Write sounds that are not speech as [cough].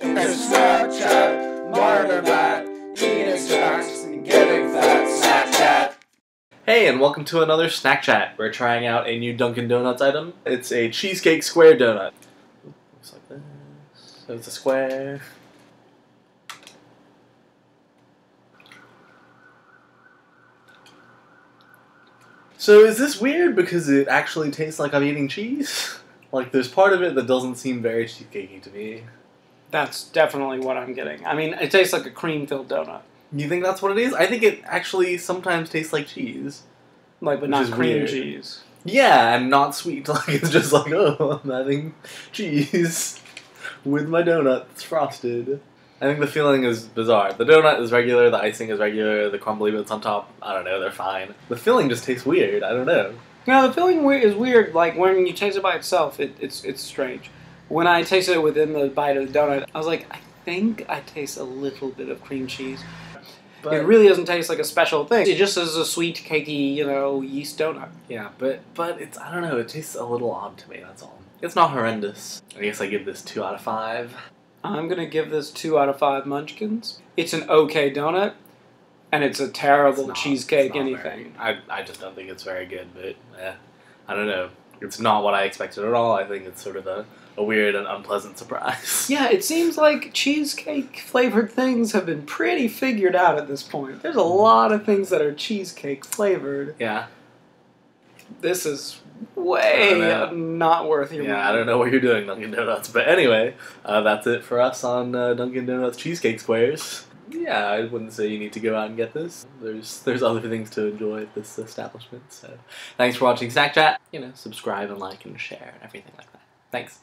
Snack Chat, eating snacks and getting fat. Snack Chat. Hey, and welcome to another Snack Chat. We're trying out a new Dunkin' Donuts item. It's a cheesecake square donut. Looks like this. So it's a square. So is this weird because it actually tastes like I'm eating cheese? [laughs] Like there's part of it that doesn't seem very cheesecakey to me. That's definitely what I'm getting. I mean, it tastes like a cream-filled donut, You think that's what it is? I think it actually sometimes tastes like cheese. like but Which not is cream weird. cheese. Yeah, and not sweet. [laughs] Like it's just like, oh, I'm having cheese [laughs] with my donut that's frosted. I think the feeling is bizarre. The donut is regular, the icing is regular, the crumbly bits on top, I don't know, they're fine. The filling just tastes weird. I don't know. Now the filling is weird. Like when you taste it by itself, it, it's it's strange. When I tasted it within the bite of the donut, I was like, I think I taste a little bit of cream cheese. But it really doesn't taste like a special thing. It just is a sweet, cakey, you know, yeast donut. yeah, but but it's I don't know. It tastes a little odd to me. That's all. It's not horrendous. I guess I give this two out of five. I'm gonna give this two out of five munchkins. It's an okay donut, and it's a terrible It's not- cheesecake it's anything. very- I I just don't think it's very good. But eh, I don't know. It's not what I expected at all. I think it's sort of a, a weird and unpleasant surprise. [laughs] Yeah, it seems like cheesecake flavored things have been pretty figured out at this point. There's a lot of things that are cheesecake flavored. Yeah. This is way not worth your Yeah, money. I don't know what you're doing, Dunkin' Donuts. But anyway, uh, that's it for us on uh, Dunkin' Donuts cheesecake squares. Yeah, I wouldn't say you need to go out and get this. There's there's other things to enjoy at this establishment. So, thanks for watching Snack Chat. You know, subscribe and like and share and everything like that. Thanks.